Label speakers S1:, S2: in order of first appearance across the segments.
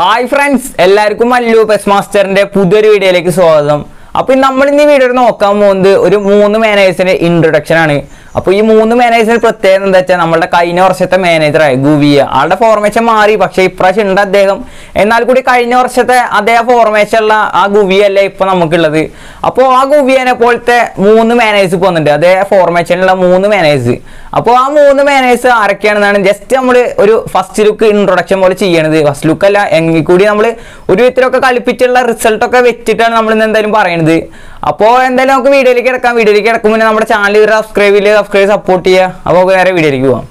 S1: Hi friends എല്ലാവർക്കും Mallu pes മാസ്റ്ററിന്റെ പുതിയൊരു വീഡിയോയിലേക്ക് സ്വാഗതം. അപ്പൊ നമ്മൾ ഇന്ന് ഈ വീഡിയോ നോക്കാൻ പോകുന്നത് ഒരു മൂന്ന് മാനേജേഴ്സിന്റെ ഇൻട്രൊഡക്ഷൻ ആണ്. അപ്പൊ ഈ മൂന്ന് മാനേജർ പ്രത്യേകത എന്താ വെച്ചാൽ നമ്മുടെ കഴിഞ്ഞ വർഷത്തെ മാനേജറായ ഗുവിയ ആളുടെ ഫോർമേഷൻ മാറി. പക്ഷേ ഇപ്രാവശ്യം ഉണ്ട് അദ്ദേഹം. എന്നാൽ കൂടി കഴിഞ്ഞ വർഷത്തെ അതേ ഫോർമേഷൻ ഉള്ള ആ ഗുവിയല്ലേ ഇപ്പൊ നമുക്കുള്ളത്? അപ്പോൾ ആ ഗുവിയനെ പോലത്തെ മൂന്ന് മാനേജേഴ്സ് പോകുന്നുണ്ട് അതേ ഫോർമേഷനിലുള്ള മൂന്ന് മാനേജേഴ്സ് അപ്പോൾ ആ മൂന്ന് മാനേജേഴ്സ് ആരൊക്കെയാണെന്നാണ് ജസ്റ്റ് നമ്മൾ ഒരു ഫസ്റ്റ് ലുക്ക് ഇൻട്രൊഡക്ഷൻ പോലെ ചെയ്യണത്. ഫസ്റ്റ് ലുക്ക് അല്ല എങ്കിൽ കൂടി നമ്മൾ ഒരു വിധത്തിലൊക്കെ കളിപ്പിച്ചുള്ള റിസൾട്ടൊക്കെ വെച്ചിട്ടാണ് നമ്മൾ ഇന്ന് എന്തായാലും പറയണത്. അപ്പോൾ എന്തായാലും നമുക്ക് വീഡിയോയിലേക്ക് കിടക്കാം. വീഡിയോയിലേക്ക് കിടക്കും മുന്നേ നമ്മുടെ ചാനൽ സബ്സ്ക്രൈബ് ചെയ്യുക സബ്സ്ക്രൈബ് സപ്പോർട്ട് ചെയ്യുക അപ്പോൾ നേരെ വീഡിയോയിലേക്ക് പോവാം.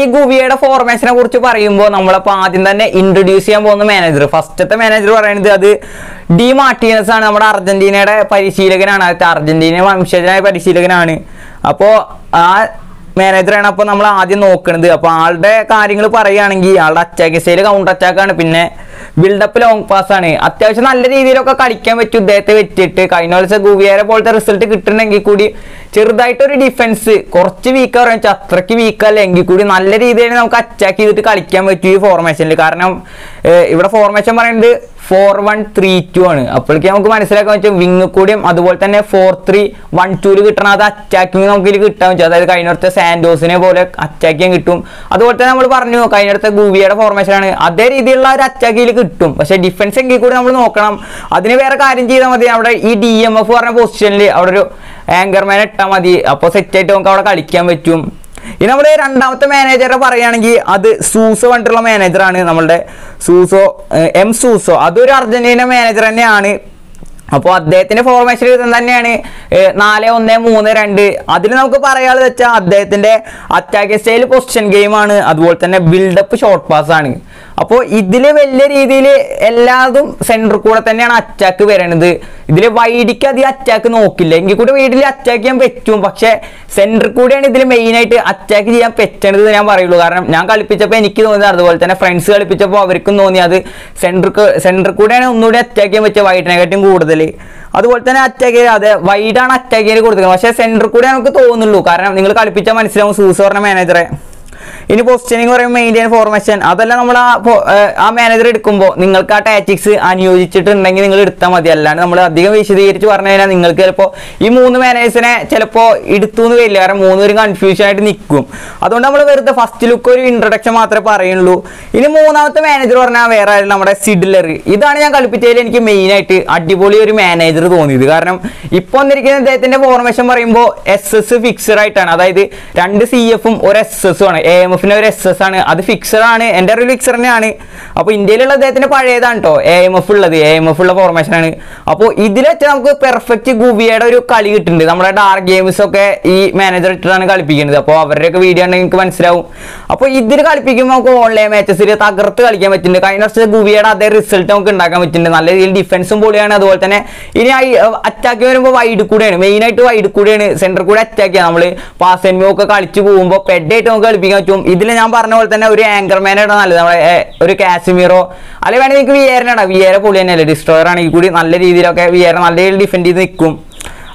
S1: ഈ ഗുവിയുടെ ഫോർമേഷനെ കുറിച്ച് പറയുമ്പോൾ നമ്മളപ്പോൾ ആദ്യം തന്നെ ഇൻട്രൊഡ്യൂസ് ചെയ്യാൻ പോകുന്ന മാനേജർ ഫസ്റ്റത്തെ മാനേജർ പറയുന്നത് അത് ഡി മാർട്ടീനസ് ആണ് നമ്മുടെ അർജന്റീനയുടെ പരിശീലകനാണ്. അർജന്റീന വംശജനായ പരിശീലകനാണ്. അപ്പോൾ ആ മാനേജറാണ് അപ്പോൾ നമ്മൾ ആദ്യം നോക്കുന്നത് അപ്പോൾ ആളുടെ കാര്യങ്ങൾ പറയുകയാണെങ്കിൽ ആളുടെ അറ്റാക്ക് സ്റ്റൈൽ കൗണ്ടർ അറ്റാക്കാണ് പിന്നെ ബിൽഡപ്പ് ലോങ് പാസ് ആണ്. അത്യാവശ്യം നല്ല രീതിയിലൊക്കെ കളിക്കാൻ പറ്റും. ഇദ്ദേഹത്തെ വെച്ചിട്ട് കഴിഞ്ഞ വർഷം ഗുവിയരെ പോലത്തെ റിസൾട്ട് കിട്ടണമെങ്കിൽ കൂടി ചെറുതായിട്ടൊരു ഡിഫൻസ് കുറച്ച് വീക്ക് പറയാൻ വെച്ചാൽ അത്രയ്ക്ക് വീക്കല്ല എങ്കിൽ കൂടി നല്ല രീതിയിൽ നമുക്ക് അറ്റാക്ക് ചെയ്തിട്ട് കളിക്കാൻ പറ്റും ഈ ഫോർമേഷനിൽ കാരണം ഇവിടെ ഫോർമേഷൻ പറയുന്നത് ഫോർ വൺ ത്രീ ടു ആണ്. അപ്പോഴേക്ക് നമുക്ക് മനസ്സിലാക്കാൻ പറ്റും വിങ് കൂടിയും അതുപോലെ തന്നെ ഫോർ ത്രീ വൺ ടൂൽ കിട്ടണ അത് അറ്റാക്കിങ് നമുക്ക് ഇതിൽ കിട്ടാൻ പറ്റും. അതായത് കഴിഞ്ഞിടത്തെ സാൻഡോസിനെ പോലെ അറ്റാക്കിയും കിട്ടും. അതുപോലെ തന്നെ നമ്മൾ പറഞ്ഞു കഴിഞ്ഞടുത്ത ഗൂവിയുടെ ഫോർമേഷൻ ആണ്. അതേ രീതിയിലുള്ള ഒരു അറ്റാക്കിൽ കിട്ടും. പക്ഷെ ഡിഫൻസ് എങ്കിൽ കൂടി നമ്മൾ നോക്കണം. അതിന് വേറെ കാര്യം ചെയ്താൽ മതി. അവിടെ ഈ ഡി എം എഫ് പറഞ്ഞ പൊസിഷനിൽ അവിടെ ഒരു ആങ്കർമാൻ ഇട്ടാൽ മതി. അപ്പോൾ സെറ്റായിട്ട് നമുക്ക് അവിടെ കളിക്കാൻ പറ്റും. ഇനി നമ്മുടെ രണ്ടാമത്തെ മാനേജറെ പറയുകയാണെങ്കിൽ അത് സൂസോ പറഞ്ഞിട്ടുള്ള മാനേജറാണ് നമ്മളുടെ സൂസോ എം സൂസോ അതൊരു അർജന്റീന മാനേജർ തന്നെയാണ്. അപ്പോൾ അദ്ദേഹത്തിന്റെ ഫോർമേഷൻ തന്നെയാണ്. നാല് ഒന്ന് മൂന്ന് രണ്ട്. അതിൽ നമുക്ക് പറയാനുള്ളത് വെച്ചാൽ അദ്ദേഹത്തിന്റെ അറ്റാക്ക് സ്റ്റൈൽ പൊസിഷൻ ഗെയിമാണ് അതുപോലെ തന്നെ ബിൽഡപ്പ് ഷോർട്ട് പാസ് ആണ്. അപ്പോൾ ഇതിൽ വലിയ രീതിയിൽ എല്ലാതും സെന്ററിൽ കൂടെ തന്നെയാണ് അറ്റാക്ക് വരുന്നത് ഇതിൽ വൈഡിക്ക് അധികം അറ്റാക്ക് നോക്കില്ല. എങ്കിൽ കൂടെ വീട്ടിൽ അറ്റാക്ക് ചെയ്യാൻ പറ്റും. പക്ഷേ സെന്ററിൽ കൂടെയാണ് ഇതിൽ മെയിനായിട്ട് അറ്റാക്ക് ചെയ്യാൻ പറ്റണത് ഞാൻ പറയുള്ളൂ. കാരണം ഞാൻ കളിപ്പിച്ചപ്പോൾ എനിക്ക് തോന്നിയത് അതുപോലെ തന്നെ ഫ്രണ്ട്സ് കളിപ്പിച്ചപ്പോൾ അവർക്കും തോന്നി അത് സെന്ററിൽ കൂടെയാണ് ഒന്നുകൂടി അറ്റാക്ക് ചെയ്യാൻ പറ്റിയ വൈഡിനെക്കാട്ടും കൂടുതൽ അതുപോലെ തന്നെ അറ്റാക്ക് അതെ വൈഡാണ് അറ്റാക്ക് ചെയ്യാൻ കൊടുത്തത് പക്ഷേ സെന്റർ കൂടെ നമുക്ക് തോന്നുള്ളൂ കാരണം നിങ്ങൾ കളിപ്പിച്ചാൽ മനസ്സിലാവും സൂസ് പറഞ്ഞ മാനേജറെ ഇനി പൊസിഷനിങ് പറയുമ്പോൾ മെയിന്റെയിൻ ഫോർമേഷൻ അതെല്ലാം നമ്മൾ ആ ആ മാനേജർ എടുക്കുമ്പോൾ നിങ്ങൾക്ക് ആ ടാറ്റിക്സ് അനുയോജിച്ചിട്ടുണ്ടെങ്കിൽ നിങ്ങൾ എടുത്താൽ മതി. അല്ലാണ്ട് നമ്മൾ അധികം വിശദീകരിച്ച് പറഞ്ഞു കഴിഞ്ഞാൽ നിങ്ങൾക്ക് ചിലപ്പോൾ ഈ മൂന്ന് മാനേജേഴ്സിനെ ചിലപ്പോൾ എടുത്തു എന്ന് വരില്ല. കാരണം മൂന്ന് പേരും കൺഫ്യൂഷൻ ആയിട്ട് നിൽക്കും അതുകൊണ്ട് നമ്മൾ വെറുതെ ഫസ്റ്റ് ലുക്ക് ഒരു ഇൻട്രഡക്ഷൻ മാത്രമേ പറയുള്ളൂ. ഇനി മൂന്നാമത്തെ മാനേജർ പറഞ്ഞാൽ വേറെ ആരും നമ്മുടെ സിഡിലർ ഇതാണ് ഞാൻ കളിപ്പിച്ചതിൽ എനിക്ക് മെയിനായിട്ട് അടിപൊളി ഒരു മാനേജർ തോന്നിയത്. കാരണം ഇപ്പോൾ വന്നിരിക്കുന്ന അദ്ദേഹത്തിന്റെ ഫോർമേഷൻ പറയുമ്പോൾ എസ് എസ് ഫിക്സഡ് ആയിട്ടാണ്. അതായത് രണ്ട് സി എഫും ഒരു എസ് എസും ആണ്. എ എം എഫിന് ഒരു എസ് എസ് ആണ്. അത് ഫിക്സഡ് ആണ്. എന്റെ ഒരു ഫിക്സർ തന്നെയാണ്. അപ്പോൾ ഇന്ത്യയിലുള്ള അദ്ദേഹത്തിന്റെ പഴയതാണ് കേട്ടോ എ എം എഫ് ഉള്ളത്. എ എം എഫ് ഉള്ള ഫോർമേഷൻ ആണ്. അപ്പോൾ വെച്ച് നമുക്ക് പെർഫെക്റ്റ് ഗുബിയുടെ ഒരു കളി കിട്ടുന്നുണ്ട് നമ്മുടെ ഡാർക്ക് ഗെയിംസ് ഒക്കെ ഈ മാനേജർ ഇട്ടിട്ടാണ് കളിപ്പിക്കുന്നത്. അപ്പോൾ അവരുടെയൊക്കെ വീഡിയോ ഉണ്ടെങ്കിൽ നിങ്ങൾക്ക് മനസ്സിലാവും. അപ്പോൾ ഇതിൽ കളിപ്പിക്കുമ്പോൾ നമുക്ക് ഓൺലൈൻ മാച്ചസിൽ തകർത്ത് കളിക്കാൻ പറ്റുന്നുണ്ട് കഴിഞ്ഞ വർഷത്തെ ഗുബിയുടെ അതേ റിസൾട്ട് നമുക്ക് ഉണ്ടാക്കാൻ പറ്റുന്നുണ്ട് നല്ല രീതിയിൽ ഡിഫൻസും പൊളിയാണ്. അതുപോലെ തന്നെ ഇനി അറ്റാക്ക് വരുമ്പോൾ വൈഡ് കൂടെയാണ്. മെയിൻ ആയിട്ട് വൈഡ് കൂടെയാണ്. സെന്റർ കൂടെ അറ്റാക്ക് ചെയ്യാം. നമ്മൾ പാസ് എൻമോ ഒക്കെ കളിച്ച് പോകുമ്പോൾ പെഡായിട്ട് നമുക്ക് കളിപ്പിക്കാൻ പറ്റും. ഇതിൽ ഞാൻ പറഞ്ഞ പോലെ തന്നെ ഒരു ആങ്കർമാനായിട്ട് നല്ലത് നമ്മുടെ ഒരു കാസിമീറോ അല്ലെങ്കിൽ വേണമെങ്കിൽ നിങ്ങൾക്ക് വിയേരനാണ് വിയേര പൊളി തന്നെയല്ലേ. ഡിസ്ട്രോയർ ആണെങ്കിൽ കൂടി നല്ല രീതിയിലൊക്കെ വിയേര നല്ല രീതിയിൽ ഡിഫെൻഡ് ചെയ്ത് നിൽക്കും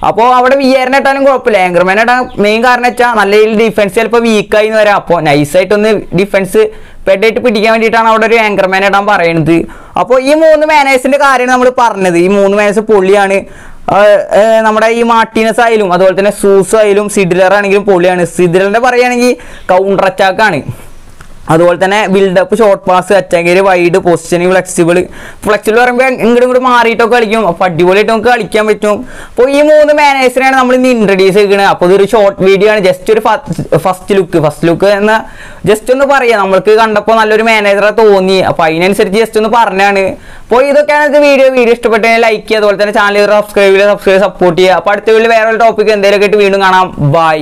S1: അപ്പോൾ അവിടെ വിയേറിനെ ഇട്ടാലും കുഴപ്പമില്ല. ആങ്കർമാനെ ഇടാൻ മെയിൻ കാരണം വെച്ചാൽ നല്ല രീതിയിൽ ഡിഫൻസ് ചിലപ്പോൾ വീക്കായി എന്ന് വരാം. അപ്പോൾ നൈസായിട്ടൊന്ന് ഡിഫൻസ് പെട്ടായിട്ട് പിടിക്കാൻ വേണ്ടിയിട്ടാണ് അവിടെ ഒരു ആങ്കർമാനെ ഇടാൻ പറയുന്നത്. അപ്പോൾ ഈ മൂന്ന് മാനേഴ്സിന്റെ കാര്യമാണ് നമ്മൾ പറഞ്ഞത്. ഈ മൂന്ന് മാനേഴ്സ് ഏ, നമ്മുടെ ഈ മാർട്ടിനസ് ആയാലും അതുപോലെ തന്നെ സൂസ് ആയാലും സിഡിലർ ആണെങ്കിലും പൊളിയാണ്. സിഡിലറിന്റെ പറയുകയാണെങ്കിൽ കൗണ്ടർ അറ്റാക്ക് ആണ്. അതുപോലെ തന്നെ build up short pass attack wide positioning flexible flexible പറയുമ്പോൾ ഇങ്ങോട്ടും ഇങ്ങോട്ട് മാറിയിട്ടൊക്കെ കളിക്കും. അപ്പോൾ അടിപൊളിയായിട്ട് നമുക്ക് കളിക്കാൻ പറ്റും. അപ്പോൾ ഈ മൂന്ന് മാനേഴ്സിനെയാണ് നമ്മൾ ഇന്ന് ഇൻട്രൊഡ്യൂസ് ചെയ്യുന്നത് അപ്പോൾ ഇതൊരു ഷോർട്ട് വീഡിയോ ആണ്. ജസ്റ്റ് ഒരു ഫസ്റ്റ് ലുക്ക് ഫസ്റ്റ് ലുക്ക് എന്ന ജസ്റ്റ് ഒന്ന് പറയാം. നമ്മൾക്ക് കണ്ടപ്പോൾ നല്ലൊരു മാനേജറെ തോന്നി. അപ്പോൾ അതിനനുസരിച്ച് ജസ്റ്റ് ഒന്ന് പറഞ്ഞാണ്. അപ്പോൾ ഇതൊക്കെയാണ് ഇത് വീഡിയോ വീഡിയോ ഇഷ്ടപ്പെട്ടെങ്കിൽ ലൈക്ക് ചെയ്യുക. അതുപോലെ തന്നെ ചാനൽ സബ്സ്ക്രൈബ് ചെയ്യുക സബ്സ്ക്രൈബ് സപ്പോർട്ട് ചെയ്യുക. അപ്പോൾ അടുത്ത വീഡിയോ വേറെ ഒരു ടോപ്പിക് എന്തെങ്കിലുമൊക്കെ ആയിട്ട് വീണ്ടും കാണാം. ബൈ